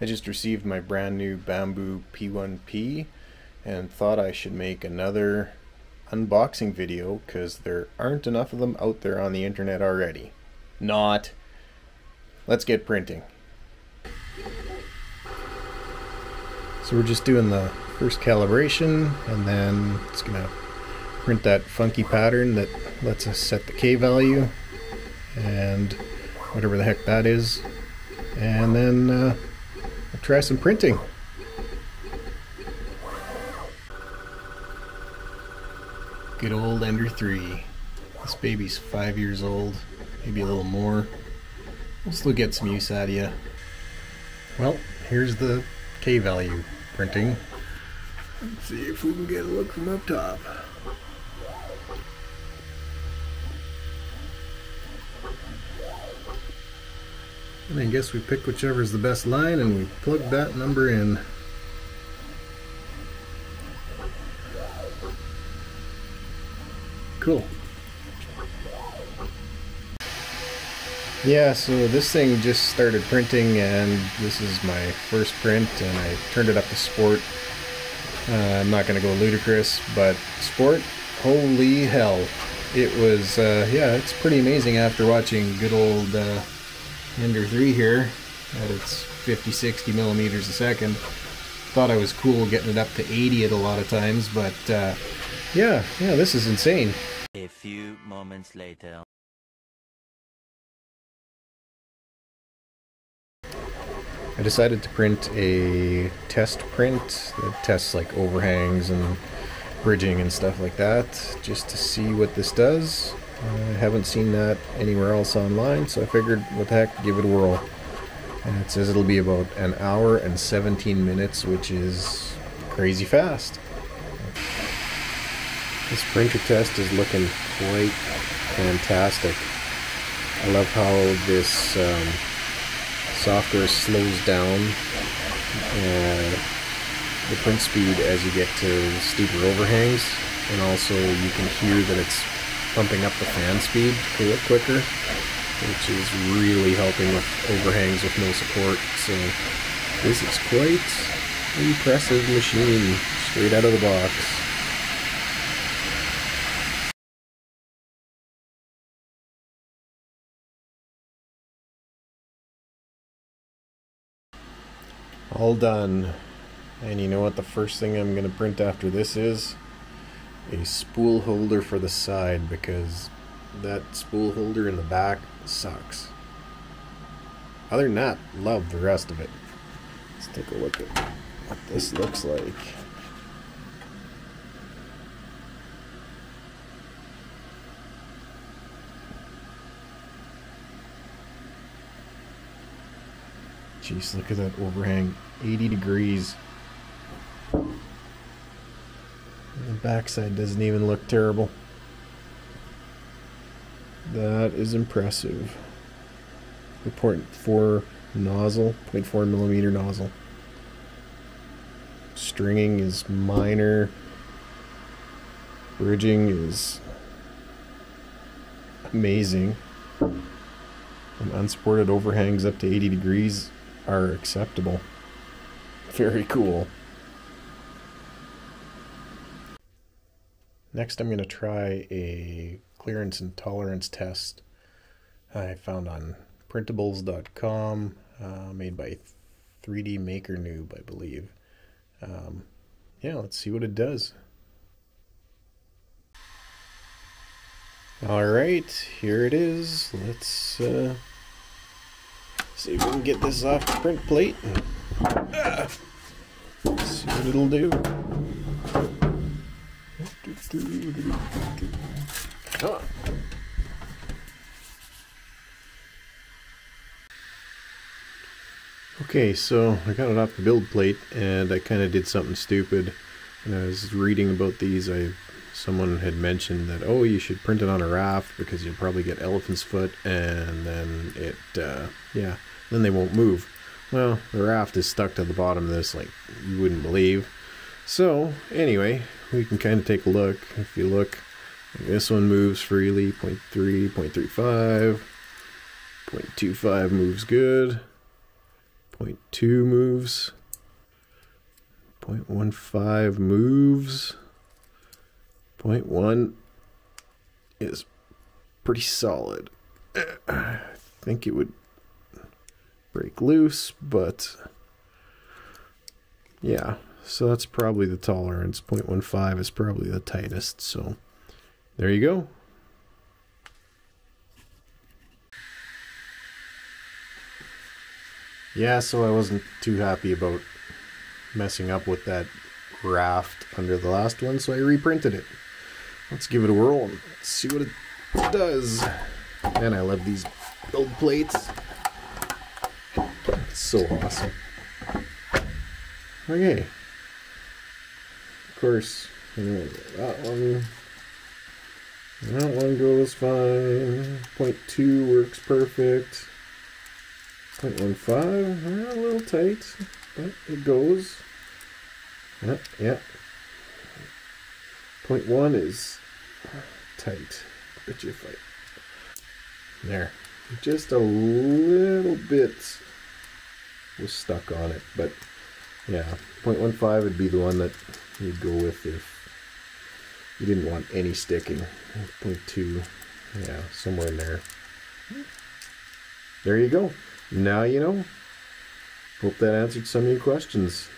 I just received my brand new Bambu P1P and thought I should make another unboxing video because there aren't enough of them out there on the internet already. Not. Let's get printing. So we're just doing the first calibration and then it's gonna print that funky pattern that lets us set the K value and whatever the heck that is and then uh, try some printing. Good old Ender 3. This baby's five years old, maybe a little more. We'll still get some use out of you. Well, here's the K value printing. Let's see if we can get a look from up top. And I guess we pick whichever is the best line and we plug that number in. Cool. Yeah, so this thing just started printing and this is my first print and I turned it up to sport. Uh, I'm not going to go ludicrous, but sport, holy hell. It was, uh, yeah, it's pretty amazing after watching good old uh, Ender 3 here at its 50, 60 millimeters a second. Thought I was cool getting it up to 80 at a lot of times, but uh, yeah, yeah, this is insane. A few moments later. I decided to print a test print that tests like overhangs and bridging and stuff like that, just to see what this does. I haven't seen that anywhere else online, so I figured, what the heck, give it a whirl. And it says it'll be about an hour and 17 minutes, which is crazy fast. This printer test is looking quite fantastic. I love how this um, software slows down uh, the print speed as you get to steeper overhangs and also you can hear that it's pumping up the fan speed a little quicker which is really helping with overhangs with no support. So this is quite impressive machine straight out of the box. All done and you know what the first thing I'm going to print after this is? A spool holder for the side because that spool holder in the back sucks. Other than that, love the rest of it. Let's take a look at what this looks like. Jeez, look at that overhang. 80 degrees. The backside doesn't even look terrible. That is impressive. The 0.4 nozzle, 0.4 millimeter nozzle. Stringing is minor. Bridging is amazing. And unsupported overhangs up to 80 degrees are acceptable. Very cool. Next, I'm going to try a clearance and tolerance test I found on printables.com, uh, made by 3D Maker Noob, I believe. Um, yeah, let's see what it does. All right, here it is. Let's uh, see if we can get this off the print plate. Uh, see what it'll do. Okay, so I got it off the build plate and I kind of did something stupid. And I was reading about these, I someone had mentioned that, oh, you should print it on a raft because you'll probably get elephant's foot and then it, uh, yeah, then they won't move. Well, the raft is stuck to the bottom of this like you wouldn't believe. So, anyway, we can kind of take a look. If you look, this one moves freely, 0.3, 0.35, 0.25 moves good, 0.2 moves. 0.15 moves. 0.1 is pretty solid. I think it would break loose, but yeah, so that's probably the tolerance. 0.15 is probably the tightest, so there you go. Yeah, so I wasn't too happy about messing up with that graft under the last one, so I reprinted it. Let's give it a whirl and see what it does. And I love these build plates. It's so awesome. Okay. Course, that one. That one goes fine. Point two works perfect. 0.15, eh, a little tight, but it goes. Yeah, yeah. 0.1 is tight. Bet you I. There. Just a little bit was stuck on it, but yeah, 0.15 would be the one that you'd go with if you didn't want any sticking. 0.2, yeah, somewhere in there. There you go. Now you know. Hope that answered some of your questions.